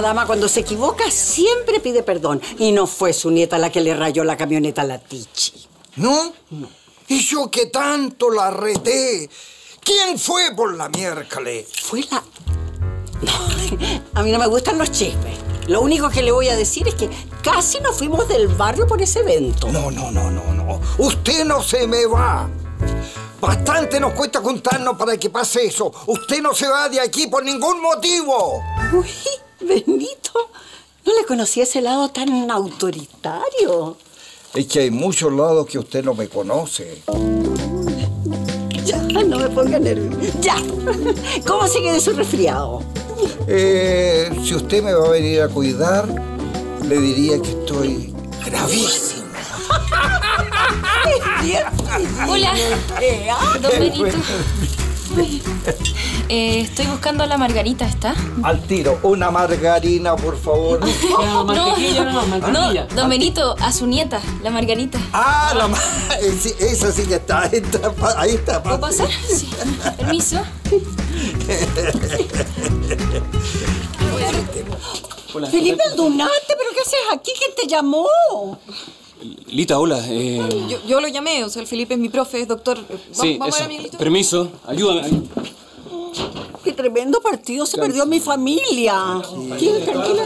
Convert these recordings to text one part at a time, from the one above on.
Una dama cuando se equivoca siempre pide perdón. Y no fue su nieta la que le rayó la camioneta a la Tichi. ¿No? Y yo que tanto la reté. ¿Quién fue por la miércoles? Fue la... No, a mí no me gustan los chismes. Lo único que le voy a decir es que casi nos fuimos del barrio por ese evento. No, no, no, no, no. Usted no se me va. Bastante nos cuesta contarnos para que pase eso. Usted no se va de aquí por ningún motivo. Uy, Benito, no le conocía ese lado tan autoritario. Es que hay muchos lados que usted no me conoce. Ya, no me ponga nervioso. Ya. ¿Cómo sigue de su resfriado? Eh, si usted me va a venir a cuidar, le diría que estoy gravísimo. Hola, don Benito. Eh, estoy buscando a la Margarita, ¿está? Al tiro, una margarina, por favor. No, no, don Benito, a su nieta, la Margarita. Ah, la ma- eh, esa sí que está, ahí está, pa- ahí está. ¿Puedo pasar? Sí. Permiso. Felipe Aldunate, ¿pero qué haces aquí? ¿Quién te llamó? Lita, hola. eh, Yo, yo lo llamé, o sea, el Felipe es mi profe, es doctor. Va- sí, ¿Vamos a ver, Miguelito? Permiso, ayúdame. Qué tremendo partido se perdió mi familia. ¿Quién? Tranquila.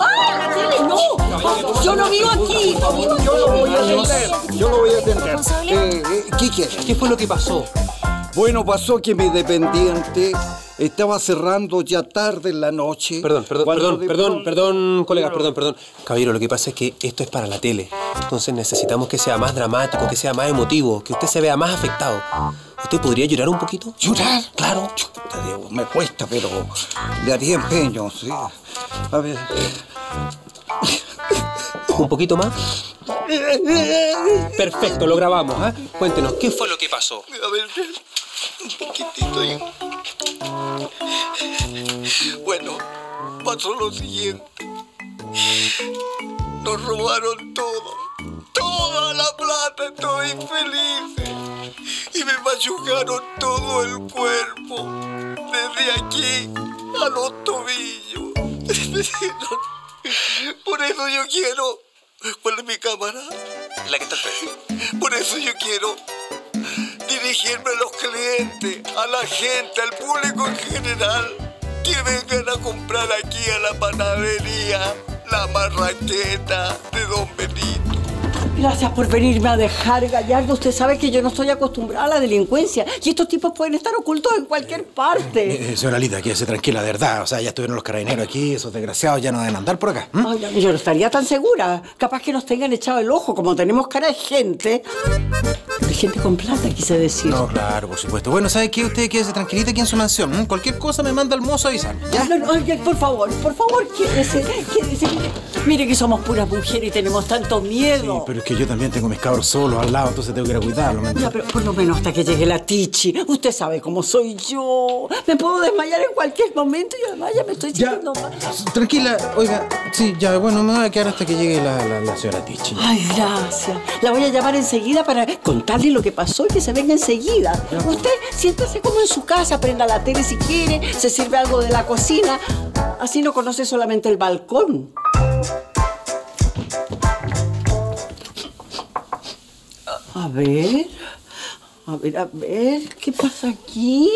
¡Ah, no! Yo no vivo aquí. no vivo aquí. Yo lo voy a atender, yo lo voy a atender. Eh, eh, ¿Qué quiere? ¿Qué fue lo que pasó? Bueno, pasó que mi dependiente estaba cerrando ya tarde en la noche. Perdón, perdón, perdón, perdón, perdón, colegas, perdón, perdón. Caballero, lo que pasa es que esto es para la tele. Entonces necesitamos que sea más dramático, que sea más emotivo, que usted se vea más afectado. ¿Usted podría llorar un poquito? ¿Llorar? Claro. Me cuesta, pero le haría empeño, sí. A ver. ¿Un poquito más? Perfecto, lo grabamos, ¿ah? Cuéntenos, ¿qué fue lo que pasó? A ver, un poquitito. Bueno, pasó lo siguiente. Nos robaron todo. Toda la plata, estoy feliz. Y me machucaron todo el cuerpo. Desde aquí a los tobillos. Por eso yo quiero. ¿Cuál es mi cámara? La que está. Por eso yo quiero dirigirme a los clientes, a la gente, al público en general, que vengan a comprar aquí a la panadería la marraqueta de Don Benito. Gracias por venirme a dejar, Gallardo. Usted sabe que yo no estoy acostumbrada a la delincuencia y estos tipos pueden estar ocultos en cualquier parte. Eh, señora Lita, quédese tranquila, de verdad. O sea, ya estuvieron los carabineros aquí, esos desgraciados ya no deben andar por acá. Ay, yo no estaría tan segura. Capaz que nos tengan echado el ojo, como tenemos cara de gente. De gente con plata, quise decir. No, claro, por supuesto. Bueno, ¿sabe qué? Usted quédese tranquilita aquí en su mansión. Cualquier cosa me manda al mozo a avisar. ¿Ya? No, no, por favor, por favor, quédese, quédese. Mire que somos puras mujeres y tenemos tanto miedo. Pero es que yo también tengo mis cabros solos al lado, entonces tengo que ir a cuidarlos. ¿me Ya, pero por lo menos hasta que llegue la Tichi. Usted sabe cómo soy yo. Me puedo desmayar en cualquier momento y además ya me estoy sintiendo mal. tranquila, oiga, sí, ya, bueno, me voy a quedar hasta que llegue la, la, la señora Tichi. Ay, gracias. La voy a llamar enseguida para contarle lo que pasó y que se venga enseguida. Usted siéntese como en su casa, prenda la tele si quiere, se sirve algo de la cocina. Así no conoce solamente el balcón. Ver, a ver, a ver, ¿qué pasa aquí?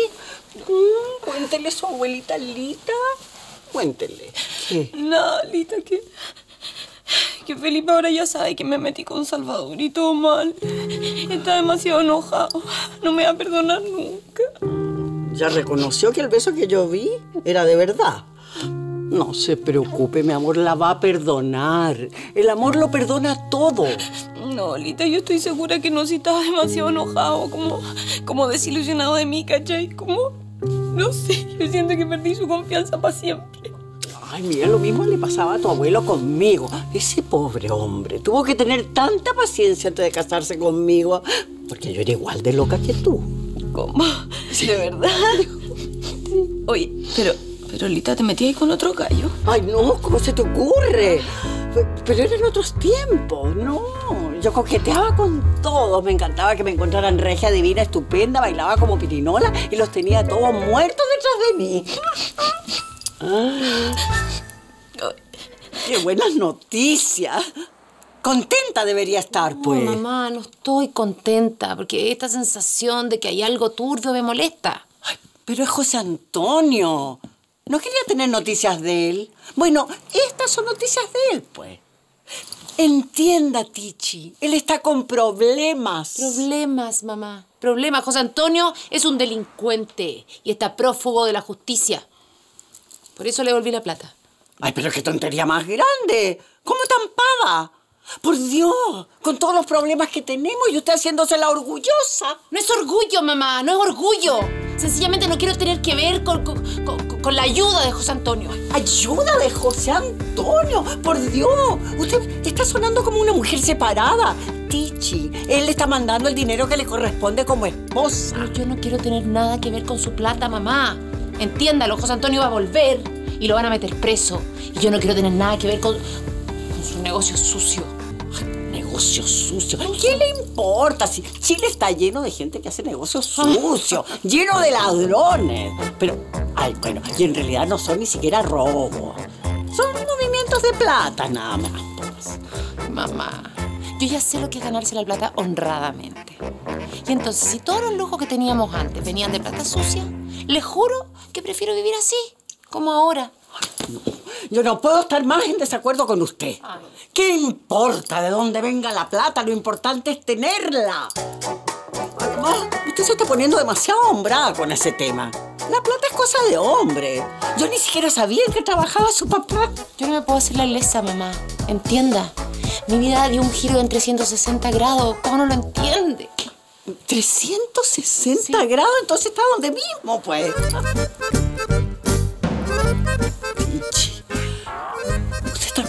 Mm, cuéntele a su abuelita Lita. Cuéntele. ¿Qué? No, Lita, que. Que Felipe ahora ya sabe que me metí con Salvador y todo mal. Está demasiado enojado. No me va a perdonar nunca. Ya reconoció que el beso que yo vi era de verdad. No se preocupe, mi amor, la va a perdonar. El amor lo perdona todo. No, Lita, yo estoy segura que no, si estaba demasiado enojado, como, como desilusionado de mí, ¿cachai? Como, no sé, yo siento que perdí su confianza para siempre. Ay, mira, lo mismo le pasaba a tu abuelo conmigo. Ese pobre hombre tuvo que tener tanta paciencia antes de casarse conmigo, porque yo era igual de loca que tú. ¿Cómo? ¿De verdad? Oye, pero, pero Lita, ¿te metí ahí con otro gallo? Ay, no, ¿cómo se te ocurre? Pe- Pero eran otros tiempos, no. Yo coqueteaba con todos. Me encantaba que me encontraran regia divina, estupenda, bailaba como pirinola y los tenía todos muertos detrás de mí. ¡Qué buenas noticias! Contenta debería estar, pues. No, mamá, no estoy contenta porque esta sensación de que hay algo turbio me molesta. Ay, pero es José Antonio. No quería tener noticias de él. Bueno, estas son noticias de él, pues. Entienda, Tichi. Él está con problemas. Problemas, mamá. Problemas. José Antonio es un delincuente y está prófugo de la justicia. Por eso le volví la plata. Ay, pero qué tontería más grande. ¿Cómo tan pava? Por Dios, con todos los problemas que tenemos y usted haciéndose la orgullosa. No es orgullo, mamá, no es orgullo. Sencillamente no quiero tener que ver con, con, con, con la ayuda de José Antonio. ¿Ayuda de José Antonio? Por Dios, usted está sonando como una mujer separada. Tichi, él le está mandando el dinero que le corresponde como esposa. Pero yo no quiero tener nada que ver con su plata, mamá. Entiéndalo, José Antonio va a volver y lo van a meter preso. Y yo no quiero tener nada que ver con, con su negocio sucio. Negocio sucio. ¿Qué le importa si Chile está lleno de gente que hace negocios sucios, lleno de ladrones? Pero, ay, bueno, y en realidad no son ni siquiera robos. Son movimientos de plata nada más. pues. Mamá, yo ya sé lo que es ganarse la plata honradamente. Y entonces, si todos los lujos que teníamos antes venían de plata sucia, le juro que prefiero vivir así, como ahora. Yo no puedo estar más en desacuerdo con usted. Ay. ¿Qué importa de dónde venga la plata? Lo importante es tenerla. Además, usted se está poniendo demasiado hombrada con ese tema. La plata es cosa de hombre. Yo ni siquiera sabía qué trabajaba su papá. Yo no me puedo hacer la lesa, mamá. Entienda. Mi vida dio un giro en 360 grados. ¿Cómo no lo entiende? 360 grados, entonces está donde mismo, pues.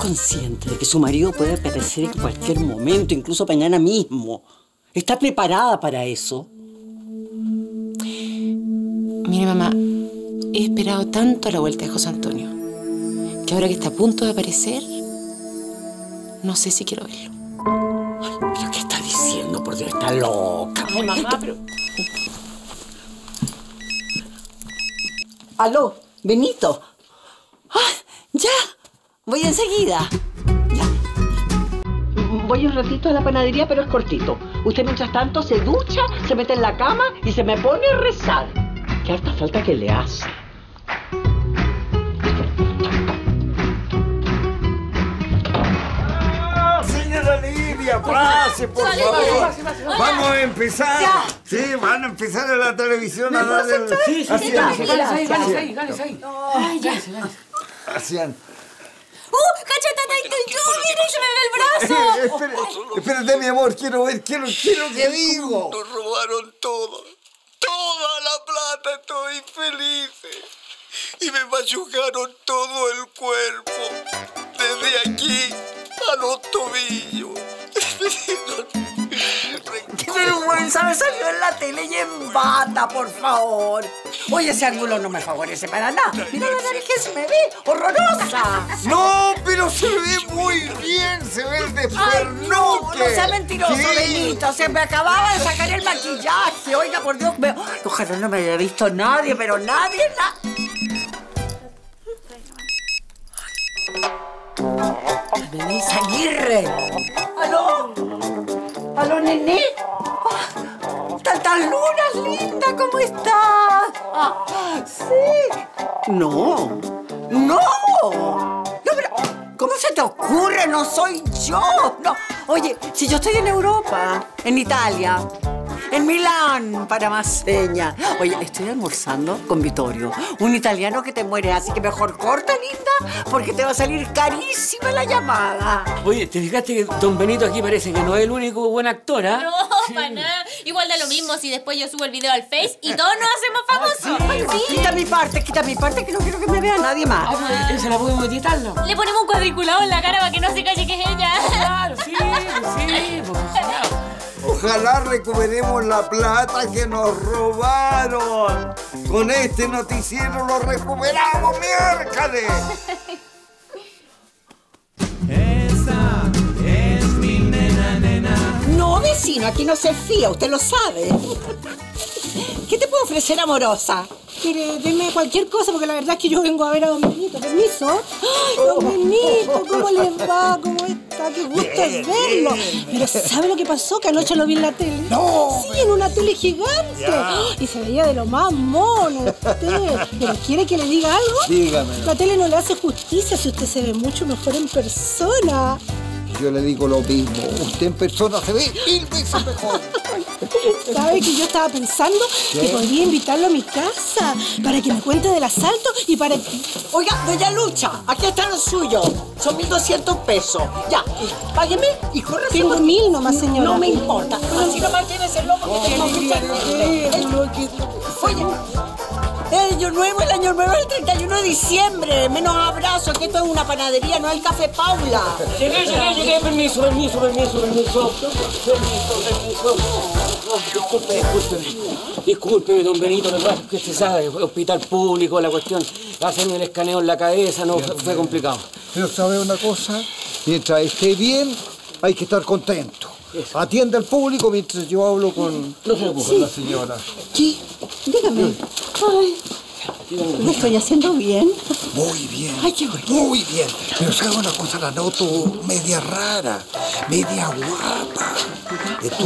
Consciente de que su marido puede aparecer en cualquier momento, incluso mañana mismo. ¿Está preparada para eso? Mire, mamá, he esperado tanto la vuelta de José Antonio que ahora que está a punto de aparecer, no sé si quiero verlo. ¿Pero qué está diciendo? Por Dios, está loca. Ay, mamá, pero... Aló, Benito. Ah, ya. Voy enseguida. Ya. Voy un ratito a la panadería, pero es cortito. Usted mientras tanto se ducha, se mete en la cama y se me pone a rezar. Qué harta falta que le hace. Señora Lidia, pase, por favor. Vamos a empezar. Sí, van a empezar en la televisión a dar el... Sí, sí, sí. Hacían. ¡Uh! ¡Cachetata, ahí estoy yo! ¡Mire, se me ve el brazo! Espérate, mi amor, quiero ver, quiero, quiero que digo. Nos robaron todo. Toda la plata, estoy feliz. Y me machucaron todo el cuerpo. Desde aquí a los tobillos. ¡Qué! Me salió en la tele y en bata, por favor. Oye, ese ángulo no me favorece para nada. Mira la nariz que se me ve. ¡Horrorosa! No, pero se ve muy bien, se ve el Ay, no, no despernoque. sea mentiroso, Sí. Benito. Se me acababa de sacar el maquillaje. Oiga, por Dios, me... ojalá no me haya visto nadie, pero nadie, na... Denise Aguirre. ¿Aló? ¿Aló, nené? Ah, ¡Tantas lunas, linda! ¿Cómo estás? Ah, sí. No. ¡No! No, pero... ¿Cómo se te ocurre? No soy yo. No. Oye, si yo estoy en Europa, en Italia, en Milán, para más señas. Oye, estoy almorzando con Vittorio, un italiano que te muere, así que mejor corta, linda, porque te va a salir carísima la llamada. Oye, ¿te fijaste que Don Benito aquí parece que no es el único buen actor, ah? No, para nada. Igual da lo mismo si después yo subo el video al Face y todos nos hacemos famosos. Quita mi parte, quita mi parte, que no quiero que me vea nadie más. Ah, pues, esa la podemos editar, ¿no? Le ponemos un cuadriculado en la cara para que no se calle que es ella. Claro, sí, sí, pues, claro. Ojalá recuperemos la plata que nos robaron. Con este noticiero lo recuperamos, miércoles. No, vecino, aquí no se fía, usted lo sabe. ¿Qué te puedo ofrecer, amorosa? Mire, deme cualquier cosa porque la verdad es que yo vengo a ver a don Benito. Permiso. Ay, don Benito, ¿cómo le va? ¿Cómo está? Qué gusto verlo. Pero ¿sabe lo que pasó? Que anoche lo vi en la tele. No, Sí, en una tele gigante. Y se veía de lo más mono usted. ¿Pero quiere que le diga algo? Dígame. La tele no le hace justicia si usted se ve mucho mejor en persona. Yo le digo lo mismo. Usted en persona se ve mil veces mejor. ¿Sabe que yo estaba pensando que podría invitarlo a mi casa para que me cuente del asalto y para que... Oiga, doña Lucha, aquí está lo suyo. Son 1.200 pesos. Ya, págueme y corre. Tengo mil nomás, señora. No me importa. Así nomás llévese el loco que tengo mucha Oye, el año nuevo, el año nuevo es el 31 de diciembre. Menos abrazos, que esto es una panadería, no el café Paula. Llegué, llegué, llegué. Permiso, permiso, permiso, permiso. Permiso, Disculpe, discúlpeme. Discúlpeme, don Benito, ¿verdad? Que usted sabe, hospital público, la cuestión. Hacerme el escaneo en la cabeza, no, fue, fue complicado. Pero ¿sabe una cosa? Mientras esté bien, hay que estar contento. Atiende al público mientras yo hablo con, No se preocupe. con la señora. Sí, dígame. Ay, ¿lo estoy haciendo bien? Muy bien. Ay, qué bueno. Muy bien. Pero sabe una cosa, la noto media rara, media guapa.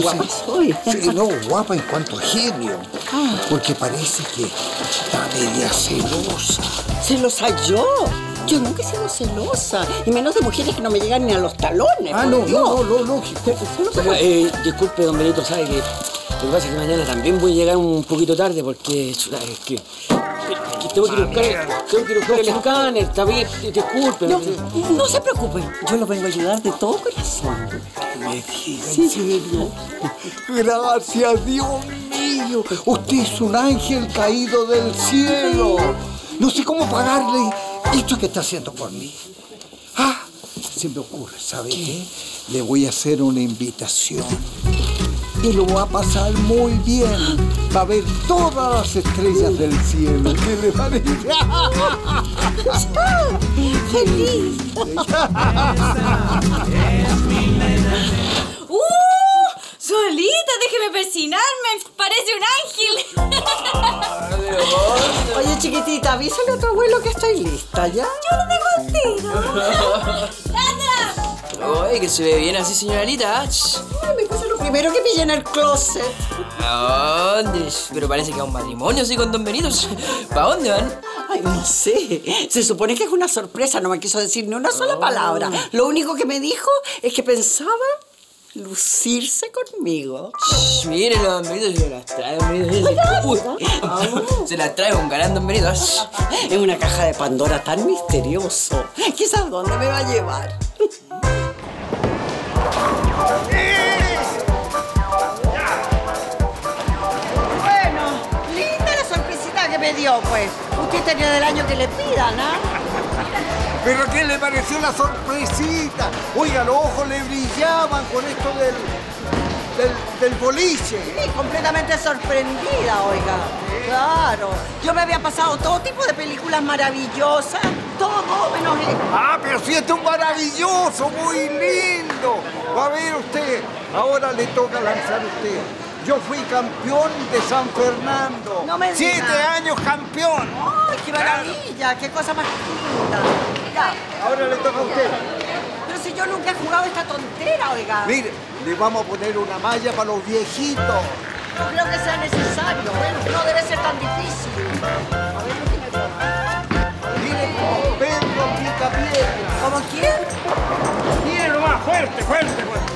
Guapa soy. Sí, no, guapa en cuanto a genio. Porque parece que está media celosa. ¿Celosa yo? Yo nunca he sido celosa. Y menos de mujeres que no me llegan ni a los talones. Ah, no, no, no, no, eh, disculpe, don Benito, sabe que lo que pasa es que mañana también voy a llegar un poquito tarde porque es que, tengo, que buscar, tengo que ir a buscar el escáner, está bien, disculpe. No, no se preocupen. Yo lo vengo a ayudar de todo corazón. Me en serio. Gracias, Dios mío. Usted es un ángel caído del cielo. No sé cómo pagarle esto que está haciendo por mí. Ah, se me ocurre, ¿sabe qué? Le voy a hacer una invitación. Y lo va a pasar muy bien. Va a ver todas las estrellas del cielo. ¿Qué le parece? ¡Feliz! Solita, déjeme persinarme. Parece un ángel. Oye, chiquitita, avísale a tu abuelo que estoy lista, ¿ya? Oye, que se ve bien así, señorita. Ay, me puse lo primero que pillé en el closet. ¿A dónde? Pero parece que a un matrimonio así con Don Benito. ¿Para dónde van? Ay, no sé. Se supone que es una sorpresa, no me quiso decir ni una sola palabra. Lo único que me dijo es que pensaba lucirse conmigo. Shh, mire, Don Benito se las Benito. Uy, se las trae un Benito. Shh. Es una caja de Pandora tan misterioso. Quizás dónde me va a llevar. Bueno, linda la sorpresita que me dio, pues. Usted tenía del año que le pidan, ¿ah? ¿Pero qué le pareció la sorpresita? Oiga, los ojos le brillaban con esto del, del, del boliche. Sí, completamente sorprendida, oiga. Claro. Yo me había pasado todo tipo de películas maravillosas, todo menos esto. Ah, pero si este es un maravilloso, muy lindo. Va a ver usted, ahora le toca lanzar usted. Yo fui campeón de San Fernando. No me Siete años campeón. ¡Ay, qué maravilla! ¡Qué cosa más linda! Ahora le toca a usted. Pero si yo nunca he jugado esta tontera, oiga. Mire, le vamos a poner una malla para los viejitos. No creo que sea necesario. Bueno, no debe ser tan difícil. A ver lo que me toca. Mire, como Pedro Picapiedra. ¿Cómo quién? Mire nomás, fuerte, fuerte, fuerte.